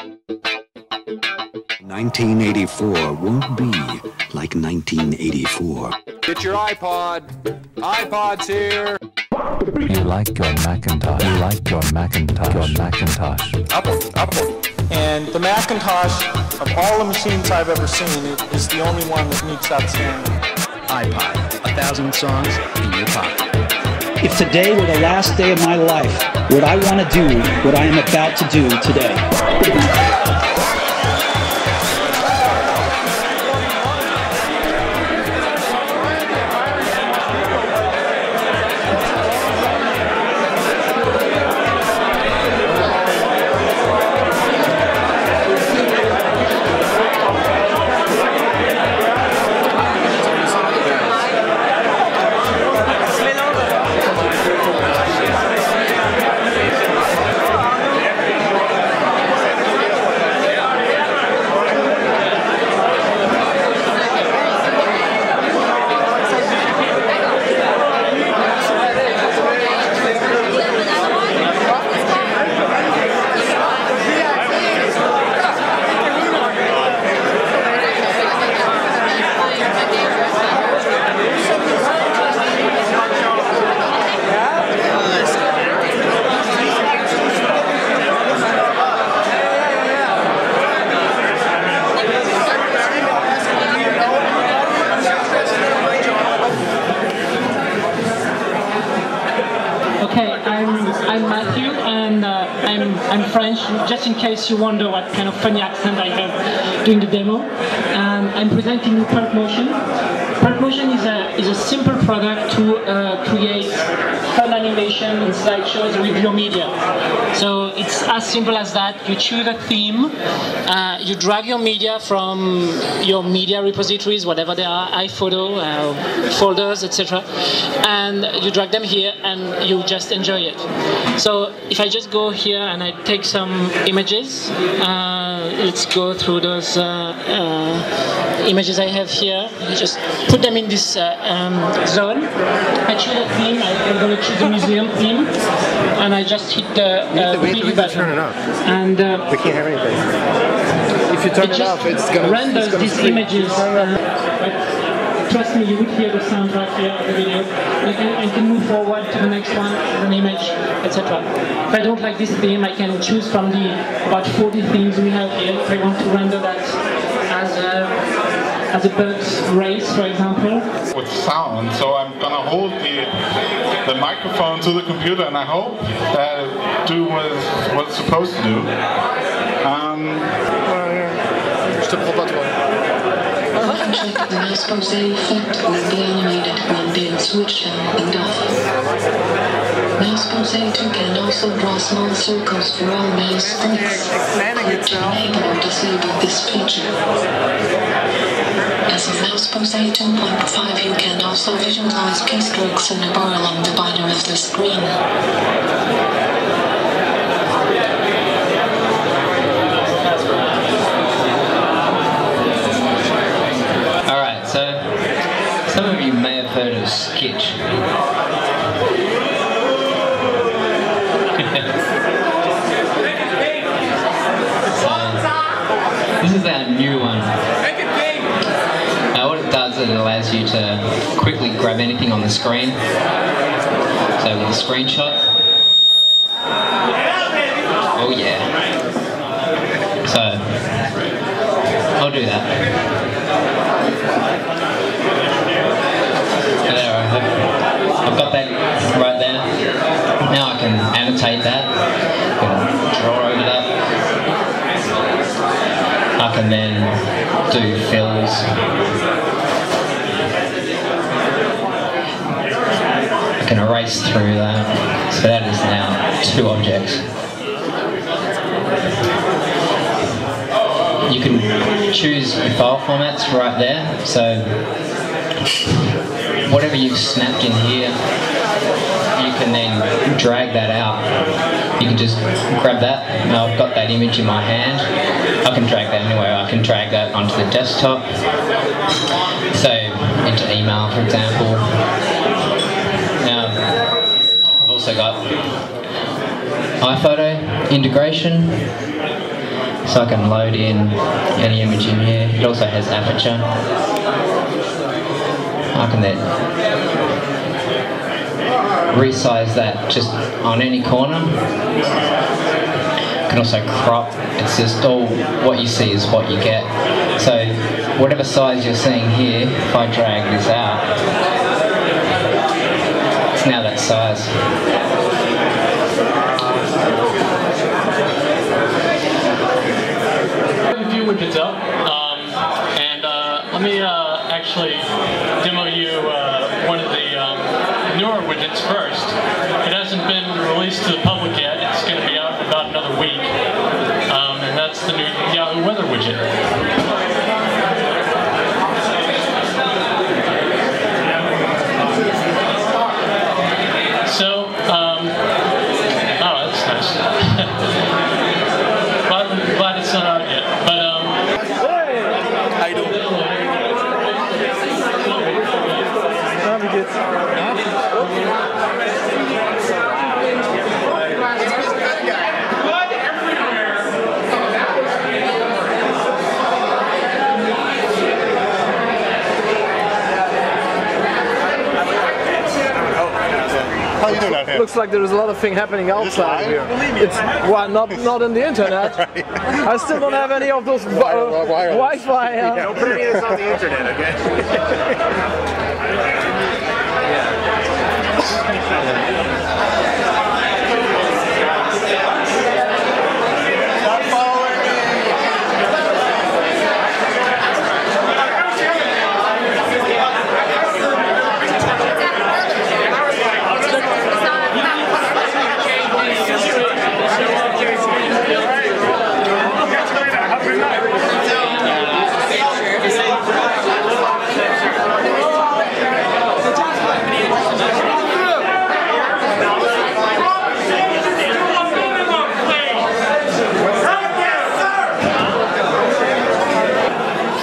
1984 won't be like 1984. Get your iPod. iPod's here. You like your Macintosh. You like your Macintosh. Your Macintosh. Apple. Apple. And the Macintosh, of all the machines I've ever seen, it is the only one that meets that standard. iPod. A thousand songs in your pocket. If today were the last day of my life, would I want to do what I am about to do today? And uh, I'm I'm French. Just in case you wonder what kind of funny accent I have during the demo, and I'm presenting Pulp Motion. Pulp Motion is a is a simple product to uh, create fun animation and slideshows with your media. So it's as simple as that. You choose a theme, uh, you drag your media from your media repositories, whatever they are, iPhoto, uh, folders, etc., and you drag them here, and you just enjoy it. So if I just go here and I take some images, uh, let's go through those uh, uh, images I have here. Just put them in this uh, um, zone. I choose a theme. I'm going to choose the museum theme, and I just hit the uh, We to- we to turn it button. up. And uh, We can't hear anything. If you turn it it, off, it's gonna, renders it's gonna these scream. images. Uh, Trust me, you would hear the soundtrack here of the video. I can, I can move forward to the next one, an image, etc. If I don't like this theme, I can choose from the about 40 themes we have here. If I want to render that as a as a bird's race, for example. with sound. So I'm gonna hold the the microphone to the computer, and I hope uh, do what what it's supposed to do. Um, Je te prends pas toi. The mouse pose effect will be animated when being switched on and off. Mouse pose 2 can also draw small circles for all mouse clicks. Click to enable or disable this feature. As of mouse pose 2.5 you can also visualize keystrokes in a bar along the bottom of the screen. Alright, so some of you may have heard of Skitch. So, this is our new one. Now what it does is it allows you to quickly grab anything on the screen. So with a screenshot. Oh yeah. So I'll do that. There I have. I've got that right there. Now I can annotate that. I can draw over that. I can then do fills. Through that. So that is now two objects. You can choose your file formats right there. So whatever you've snapped in here, you can then drag that out. You can just grab that. Now I've got that image in my hand. I can drag that anywhere. I can drag that onto the desktop. So into email, for example. Now I've also got iPhoto integration. so I can load in any image in here. It also has aperture. I can then resize that just on any corner. You can also crop. It's just all what you see is what you get. So whatever size you're seeing here, if I drag this out, it's now that size. a few widgets up, um, and uh, let me uh, actually demo you uh, one of the um, newer widgets first. It hasn't been released to the public yet. It's going to be out in about another week, um, and that's the new Yahoo Weather widget. So, um, oh, that's nice. glad, glad it's not out yet. But um, How you doing? How you doing out here? Looks like there's a lot of thing happening outside here. It's well, not not on the internet. I still don't have any of those uh, Wi-Fi. Uh, Don't put any of this on the internet, okay?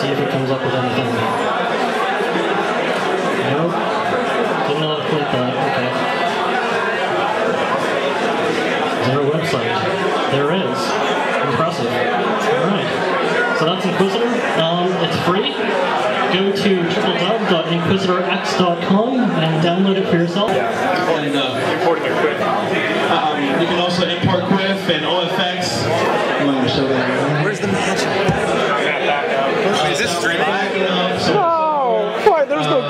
See if it comes up with anything. Nope. Didn't know how to click that. Okay. Is there a website? There is. Impressive. Alright. So that's Inquisitor. Um, it's free. Go to www.inquisitorx.com and download it for yourself. And uh, importing it quick. Um, you can also import QIF and OFX. I'm going to show that. Where's the magic? Is this streaming? no, why? There's no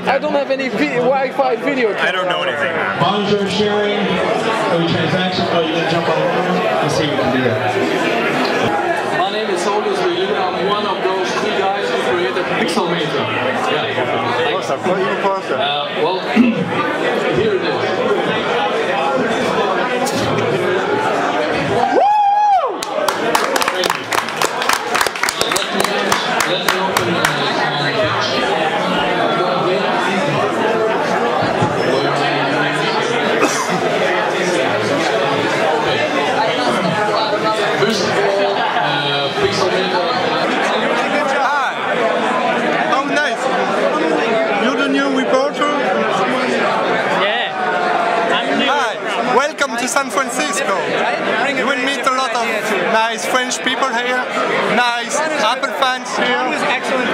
cable. I don't have any vi- Wi-Fi video. I don't know anything. Bonjour sharing. Oh, you transaction. Oh, you're going to jump on Let's see if we can do that. My name is Saulius Lulu. I'm one of those three guys who created Pixelmator. Yeah. Closer, put even closer. Uh, well, here it is. Let me open uh, First of all, uh, Pixelmator Hi. Oh, nice. You're the new reporter? Yeah. I'm new. Hi. Welcome to San Francisco. You will meet a lot of nice French people here, nice. Apple fans here. Was excellent